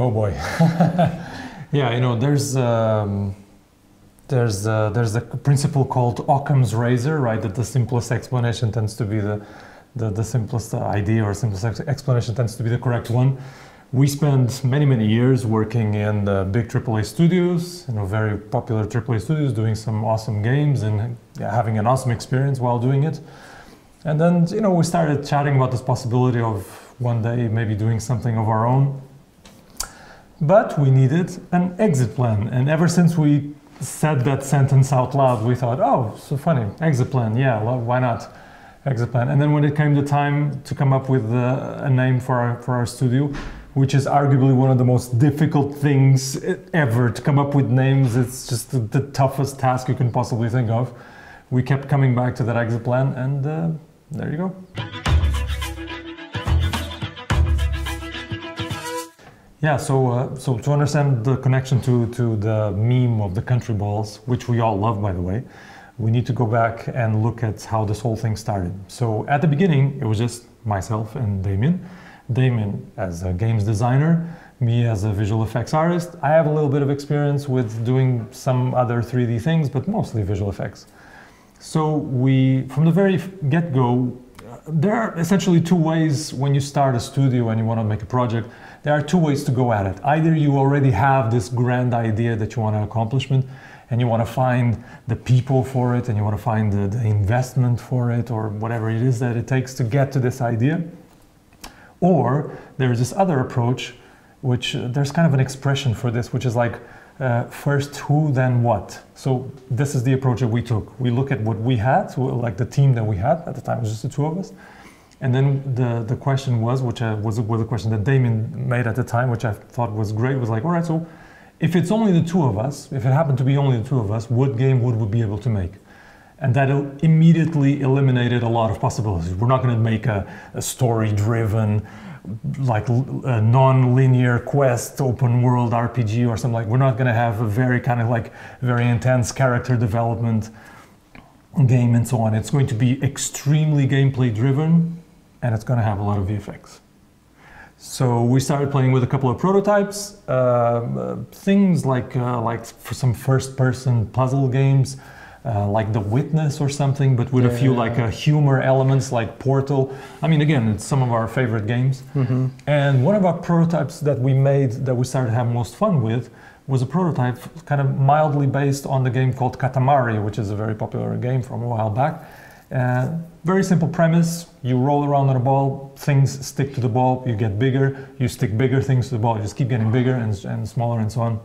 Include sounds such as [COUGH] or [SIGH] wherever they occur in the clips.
Oh boy. [LAUGHS] yeah, you know, there's um, there's uh, there's a principle called Occam's razor, right? That the simplest explanation tends to be the the, the simplest idea or simplest ex- explanation tends to be the correct one. We spent many many years working in the big AAA studios, you know, very popular AAA studios, doing some awesome games and having an awesome experience while doing it. And then you know we started chatting about this possibility of one day maybe doing something of our own. But we needed an exit plan, and ever since we said that sentence out loud, we thought, oh, so funny, exit plan, yeah, well, why not? Exit plan. And then when it came the time to come up with uh, a name for our, for our studio, which is arguably one of the most difficult things ever to come up with names, it's just the, the toughest task you can possibly think of. We kept coming back to that exit plan, and uh, there you go. Yeah, so uh, so to understand the connection to to the meme of the country balls, which we all love, by the way, we need to go back and look at how this whole thing started. So at the beginning, it was just myself and Damien. Damien as a games designer, me as a visual effects artist. I have a little bit of experience with doing some other 3D things, but mostly visual effects. So we, from the very get-go, there are essentially two ways when you start a studio and you want to make a project there are two ways to go at it. Either you already have this grand idea that you want to accomplishment and you want to find the people for it and you want to find the, the investment for it or whatever it is that it takes to get to this idea. Or there's this other approach, which uh, there's kind of an expression for this, which is like uh, first who, then what. So this is the approach that we took. We look at what we had, so like the team that we had at the time it was just the two of us, and then the, the question was, which I, was, was a question that Damien made at the time, which I thought was great, was like, all right, so if it's only the two of us, if it happened to be only the two of us, what game would we be able to make? And that immediately eliminated a lot of possibilities. We're not going to make a, a story driven, like a non-linear quest open world RPG or something like we're not going to have a very kind of like very intense character development game and so on it's going to be extremely gameplay driven and it's going to have a lot of VFX. So we started playing with a couple of prototypes, uh, uh, things like uh, like for some first-person puzzle games, uh, like The Witness or something, but with yeah, a few like uh, humor elements, like Portal. I mean, again, it's some of our favorite games. Mm-hmm. And one of our prototypes that we made that we started to have most fun with was a prototype kind of mildly based on the game called Katamari, which is a very popular game from a while back. Uh, very simple premise. You roll around on a ball, things stick to the ball, you get bigger, you stick bigger things to the ball, you just keep getting bigger and, and smaller and so on.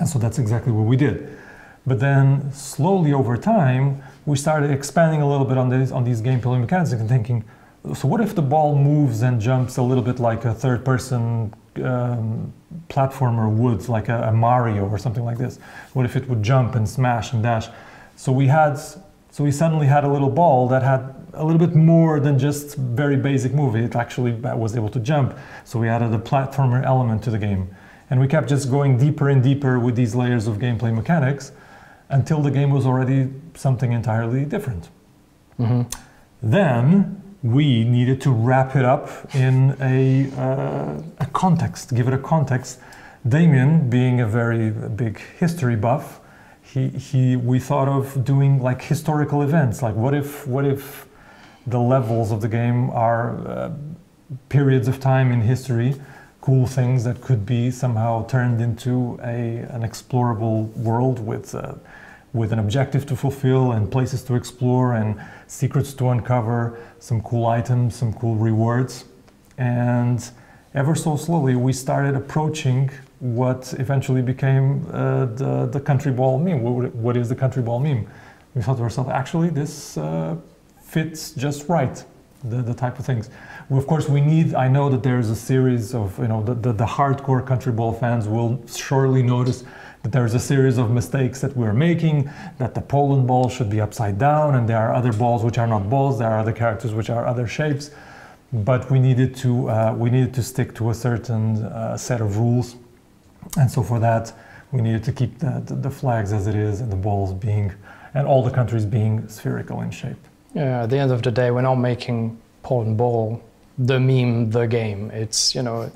And so that's exactly what we did. But then slowly over time, we started expanding a little bit on, this, on these gameplay mechanics and thinking, so what if the ball moves and jumps a little bit like a third person um, platformer would, like a, a Mario or something like this? What if it would jump and smash and dash? So we had so we suddenly had a little ball that had a little bit more than just very basic move. It actually was able to jump. So we added a platformer element to the game. And we kept just going deeper and deeper with these layers of gameplay mechanics until the game was already something entirely different. Mm-hmm. Then we needed to wrap it up in a, uh, a context, give it a context. Damien, being a very big history buff, he, he we thought of doing like historical events like what if what if the levels of the game are uh, periods of time in history cool things that could be somehow turned into a an explorable world with uh, with an objective to fulfill and places to explore and secrets to uncover some cool items some cool rewards and ever so slowly we started approaching what eventually became uh, the, the country ball meme. What, what is the country ball meme? We thought to ourselves, actually, this uh, fits just right, the, the type of things. Of course, we need, I know that there's a series of, you know, the, the, the hardcore country ball fans will surely notice that there's a series of mistakes that we're making, that the Poland ball should be upside down, and there are other balls which are not balls, there are other characters which are other shapes. But we needed to, uh, we needed to stick to a certain uh, set of rules and so for that, we needed to keep the, the, the, flags as it is and the balls being, and all the countries being spherical in shape. Yeah, at the end of the day, we're not making Poland ball the meme, the game. It's, you know,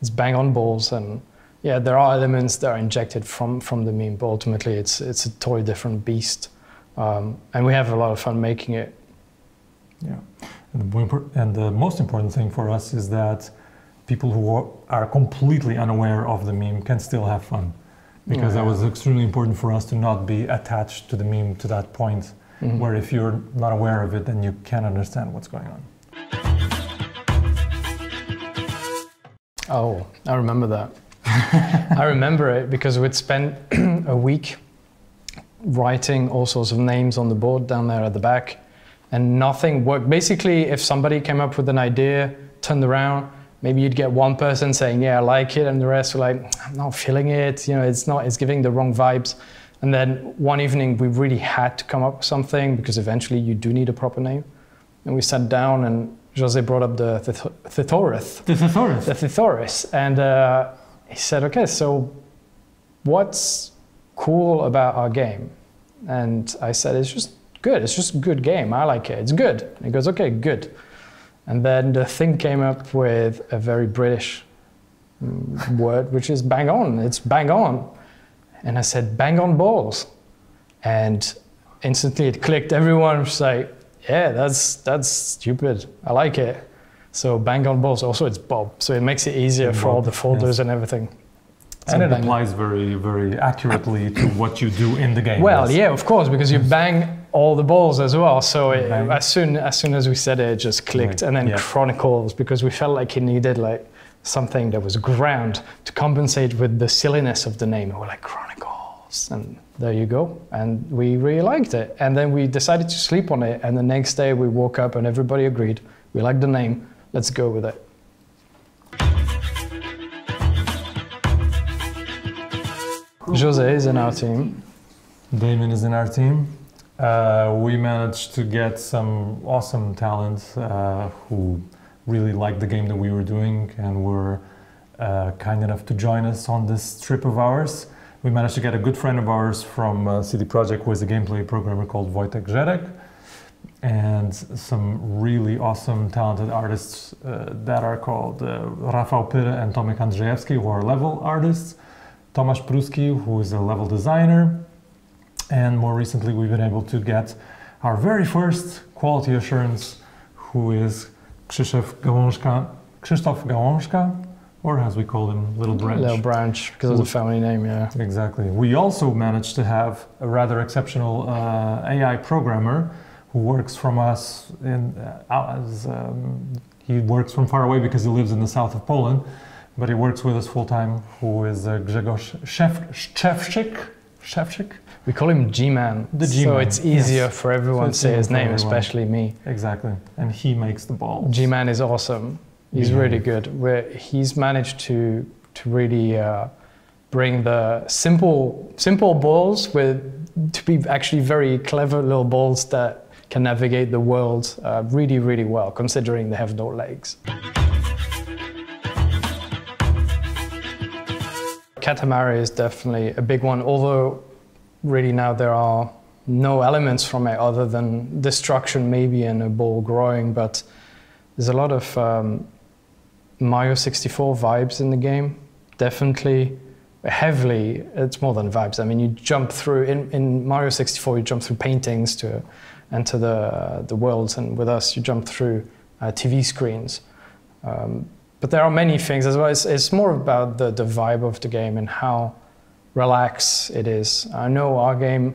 it's bang on balls and yeah, there are elements that are injected from from the meme, but ultimately it's it's a totally different beast, um, and we have a lot of fun making it. Yeah, and the, and the most important thing for us is that people who are completely unaware of the meme can still have fun, because yeah. that was extremely important for us to not be attached to the meme to that point, mm-hmm. where if you're not aware of it, then you can't understand what's going on. Oh, I remember that. [LAUGHS] I remember it because we'd spent [CLEARS THROAT] a week writing all sorts of names on the board down there at the back, and nothing worked. Basically, if somebody came up with an idea, turned around, maybe you'd get one person saying, "Yeah, I like it," and the rest were like, "I'm not feeling it. You know, it's not. It's giving the wrong vibes." And then one evening, we really had to come up with something because eventually you do need a proper name. And we sat down, and Jose brought up the Thithoris. The Thithoris. The Thithoris, and. Uh, he said, okay, so what's cool about our game? And I said, it's just good. It's just a good game. I like it. It's good. And he goes, okay, good. And then the thing came up with a very British mm, word, which is bang on. It's bang on. And I said, bang on balls. And instantly it clicked. Everyone was like, yeah, that's, that's stupid. I like it. So bang on balls, also it's Bob. So it makes it easier for all the folders yes. and everything. and it applies very, very accurately to what you do in the game. Well, yes. yeah, of course, because you bang all the balls as well. So it, as soon as soon as we said it, it just clicked. Right. And then yeah. Chronicles, because we felt like it needed like something that was ground to compensate with the silliness of the name. We were like Chronicles, and there you go. And we really liked it. And then we decided to sleep on it. And the next day we woke up and everybody agreed we liked the name let's go with it. Jose is in our team. Damien is in our team. Uh, we managed to get some awesome talent uh, who really liked the game that we were doing and were uh, kind enough to join us on this trip of ours. We managed to get a good friend of ours from uh, CD Projekt who is a gameplay programmer called Wojtek Żerek and some really awesome, talented artists uh, that are called uh, Rafał Pyry and Tomek Andrzejewski, who are level artists, Tomasz Pruski, who is a level designer, and more recently we've been able to get our very first quality assurance, who is Krzysztof Gałążka, Krzysztof Gałążka, or as we call him, Little Branch. Little Branch, because of the family name, yeah. Exactly. We also managed to have a rather exceptional uh, AI programmer who works from us in uh, as um, he works from far away because he lives in the south of Poland, but he works with us full time. Who is uh, Grzegorz Szewczyk? Szewczyk? We call him G-Man. The G-Man. So it's easier yes. for everyone so to say his name, especially me. Exactly, and he makes the ball. G-Man is awesome. He's really good. Where he's managed to to really uh, bring the simple simple balls with to be actually very clever little balls that can navigate the world uh, really, really well, considering they have no legs. Katamari is definitely a big one, although really now there are no elements from it other than destruction maybe and a ball growing, but there's a lot of um, Mario 64 vibes in the game. Definitely heavily, it's more than vibes. I mean, you jump through, in, in Mario 64, you jump through paintings to enter the, the worlds, and with us, you jump through uh, TV screens. Um, but there are many things as well. It's, it's more about the, the vibe of the game and how relaxed it is. I know our game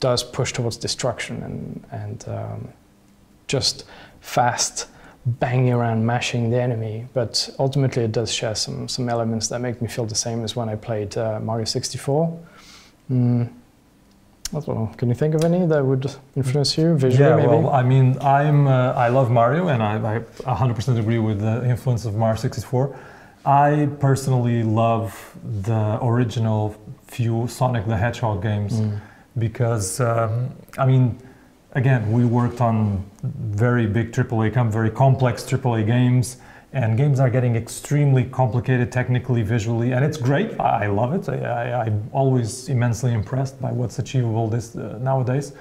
does push towards destruction and, and um, just fast banging around mashing the enemy, but ultimately it does share some, some elements that make me feel the same as when I played uh, Mario 64. Mm. I don't know. Can you think of any that would influence you visually? Yeah, maybe? well, I mean, I'm uh, I love Mario, and I, I 100% agree with the influence of Mario 64. I personally love the original few Sonic the Hedgehog games mm. because, um, I mean, again, we worked on very big AAA, come very complex AAA games and games are getting extremely complicated technically, visually, and it's great. I love it. I, am always immensely impressed by what's achievable this uh, nowadays.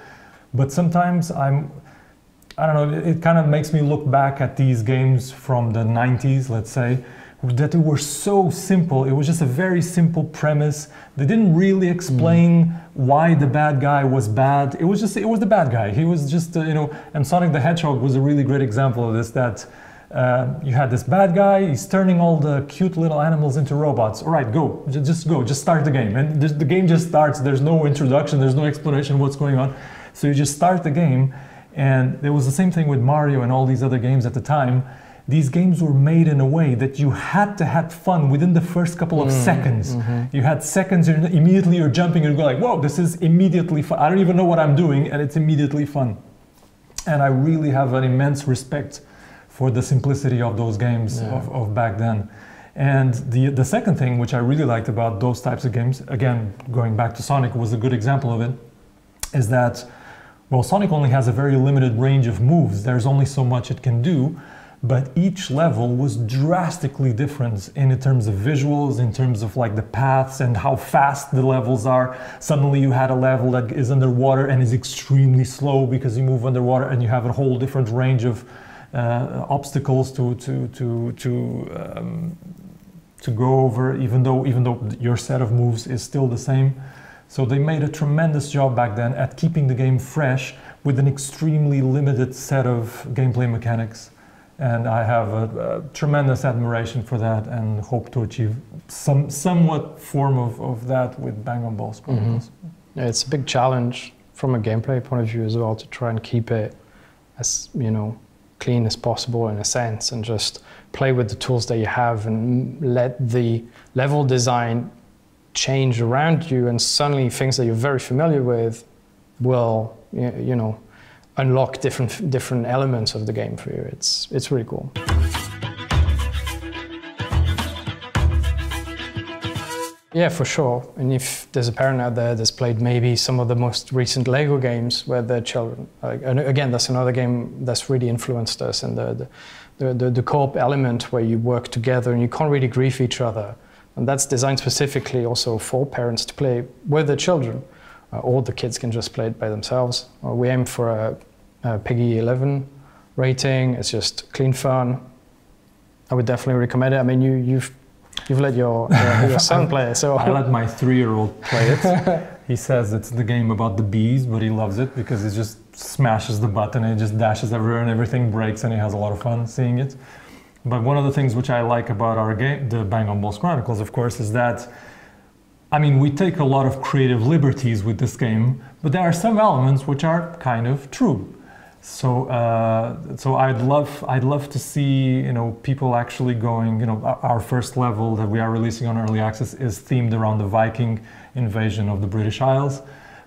But sometimes I'm, I don't know, it, it kind of makes me look back at these games from the 90s, let's say, that they were so simple. It was just a very simple premise. They didn't really explain mm. why the bad guy was bad. It was just it was the bad guy. He was just uh, you know. And Sonic the Hedgehog was a really great example of this. That uh, you had this bad guy. He's turning all the cute little animals into robots. All right, go. Just go. Just start the game. And the game just starts. There's no introduction. There's no explanation what's going on. So you just start the game. And it was the same thing with Mario and all these other games at the time these games were made in a way that you had to have fun within the first couple of mm, seconds. Mm-hmm. You had seconds, and immediately you're jumping and you go like, "Whoa, this is immediately fun." I don't even know what I'm doing, and it's immediately fun. And I really have an immense respect for the simplicity of those games yeah. of, of back then. And the the second thing, which I really liked about those types of games, again going back to Sonic, was a good example of it, is that well, Sonic only has a very limited range of moves. There's only so much it can do but each level was drastically different in terms of visuals, in terms of like the paths and how fast the levels are. Suddenly you had a level that is underwater and is extremely slow because you move underwater and you have a whole different range of uh, obstacles to to to to um, to go over, even though even though your set of moves is still the same. So they made a tremendous job back then at keeping the game fresh with an extremely limited set of gameplay mechanics and I have a, a, tremendous admiration for that and hope to achieve some somewhat form of, of that with Bang on Balls Chronicles. Mm-hmm. Yeah, it's a big challenge from a gameplay point of view as well to try and keep it as you know clean as possible in a sense and just play with the tools that you have and let the level design change around you and suddenly things that you're very familiar with will you know unlock different different elements of the game for you. It's it's really cool. Yeah, for sure. And if there's a parent out there that's played maybe some of the most recent Lego games where their children, and again, that's another game that's really influenced us, and the, the, the, the co-op element where you work together and you can't really grief each other. And that's designed specifically also for parents to play with their children uh, or the kids can just play it by themselves. Uh, we aim for a, a PEGI 11 rating. It's just clean fun. I would definitely recommend it. I mean, you, you've you've let your your, your [LAUGHS] son play it, so I let my three-year-old play it. [LAUGHS] he says it's the game about the bees, but he loves it because he just smashes the button and it just dashes everywhere and everything breaks, and he has a lot of fun seeing it. But one of the things which I like about our game, the Bang on Balls Chronicles, of course, is that I mean, we take a lot of creative liberties with this game, but there are some elements which are kind of true. So, uh, so I'd love, I'd love to see, you know, people actually going. You know, our first level that we are releasing on early access is themed around the Viking invasion of the British Isles,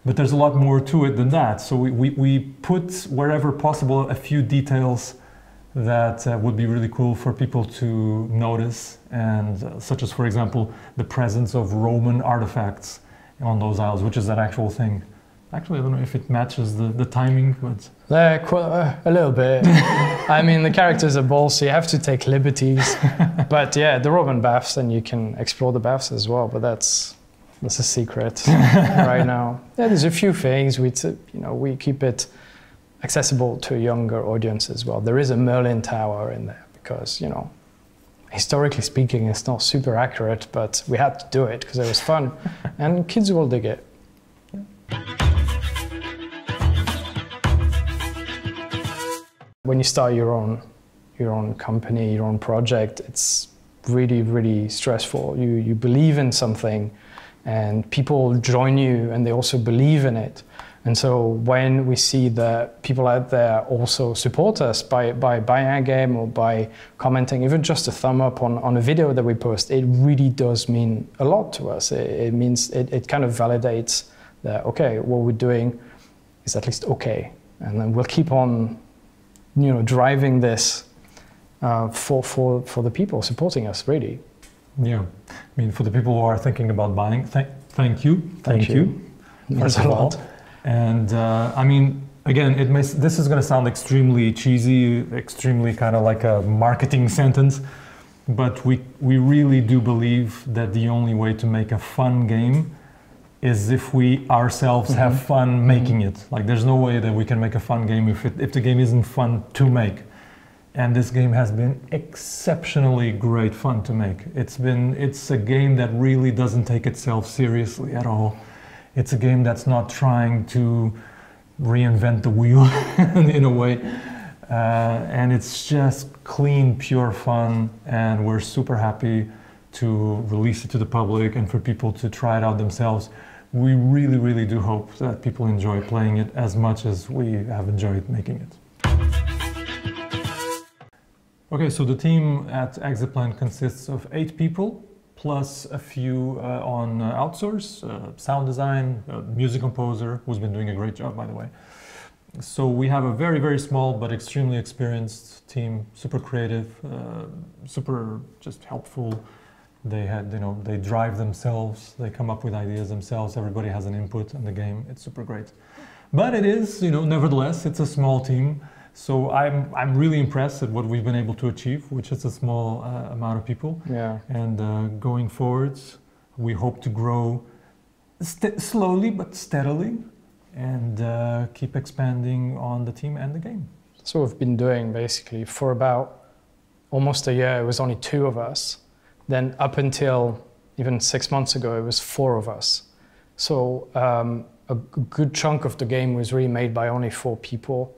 but there's a lot more to it than that. So we, we, we put wherever possible a few details that uh, would be really cool for people to notice, and uh, such as, for example, the presence of Roman artifacts on those isles, which is an actual thing. Actually, I don't know if it matches the, the timing, but. Yeah, uh, a little bit. [LAUGHS] I mean, the characters are bold, so you have to take liberties. [LAUGHS] but yeah, the Roman baths, and you can explore the baths as well, but that's that's a secret [LAUGHS] right now. Yeah, there's a few things. We, t- you know, we keep it accessible to a younger audience as well. There is a Merlin Tower in there because, you know, historically speaking, it's not super accurate, but we had to do it because it was fun, [LAUGHS] and kids will dig it. When you start your own your own company, your own project, it's really, really stressful. You you believe in something and people join you and they also believe in it. And so when we see that people out there also support us by, by buying our game or by commenting, even just a thumb up on, on a video that we post, it really does mean a lot to us. It, it means it, it kind of validates that, okay, what we're doing is at least okay. And then we'll keep on you know, driving this uh, for, for, for the people supporting us, really. Yeah. I mean, for the people who are thinking about buying, th- thank you. Thank, thank you. you. First a lot. And uh, I mean, again, it may, this is going to sound extremely cheesy, extremely kind of like a marketing sentence, but we, we really do believe that the only way to make a fun game is if we ourselves mm-hmm. have fun making mm-hmm. it. Like, there's no way that we can make a fun game if, it, if the game isn't fun to make. and this game has been exceptionally great fun to make. It's been it's a game that really doesn't take itself seriously at all. It's a game that's not trying to reinvent the wheel [LAUGHS] in a way. Uh, and it's just clean, pure fun, and we're super happy to release it to the public and for people to try it out themselves. We really, really do hope that people enjoy playing it as much as we have enjoyed making it. Okay, so the team at Exitplan consists of eight people, plus a few uh, on uh, outsource, uh, sound design, music composer, who's been doing a great job, by the way. So we have a very, very small but extremely experienced team, super creative, super just helpful. They had, you know, they drive themselves, they come up with ideas themselves, everybody has an input in the game. It's super great. But it is, you know, nevertheless, it's a small team. So I'm, I'm really impressed at what we've been able to achieve, which is a small uh, amount of people. Yeah. And uh, going forwards, we hope to grow slowly but steadily and uh, keep expanding on the team and the game. So we've been doing basically for about almost a year. It was only two of us. Then up until even six months ago, it was four of us. So um, a good chunk of the game was really made by only four people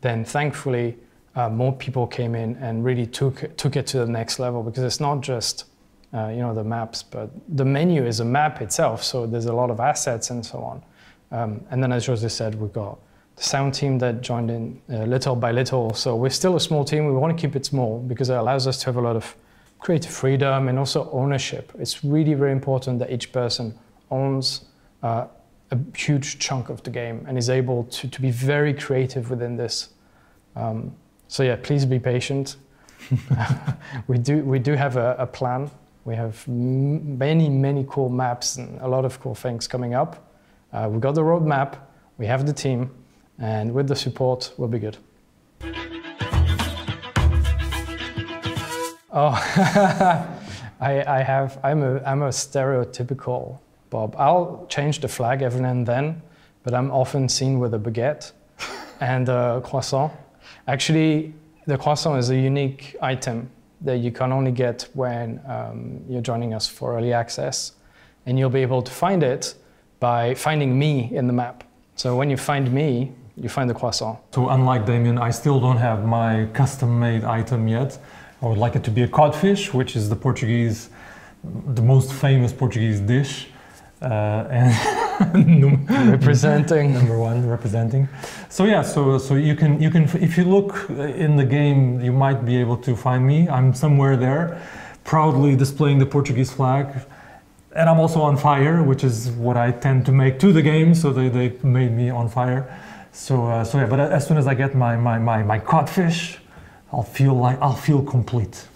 then thankfully uh, more people came in and really took took it to the next level because it's not just uh, you know the maps, but the menu is a map itself. So there's a lot of assets and so on. Um, and then as Jose said, we've got the sound team that joined in uh, little by little. So we're still a small team. We want to keep it small because it allows us to have a lot of creative freedom and also ownership. It's really very important that each person owns uh, a huge chunk of the game and is able to, to be very creative within this. Um, so yeah, please be patient. [LAUGHS] we do we do have a, a plan. We have many many cool maps and a lot of cool things coming up. Uh, we got the roadmap. We have the team, and with the support, we'll be good. Oh, [LAUGHS] I, I have. I'm a I'm a stereotypical Bob. I'll change the flag every now and then, but I'm often seen with a baguette and a croissant. Actually, the croissant is a unique item that you can only get when um, you're joining us for early access. And you'll be able to find it by finding me in the map. So when you find me, you find the croissant. So unlike Damien, I still don't have my custom-made item yet. I would like it to be a codfish, which is the Portuguese, the most famous Portuguese dish. Uh, and [LAUGHS] representing number one representing. So yeah so so you can you can if you look in the game you might be able to find me. I'm somewhere there proudly displaying the portuguese flag. And i'm also on fire which is what i tend to make to the game. So they, they made me on fire. So uh, so yeah but as soon as i get my my my, my codfish i'll feel like i'll feel complete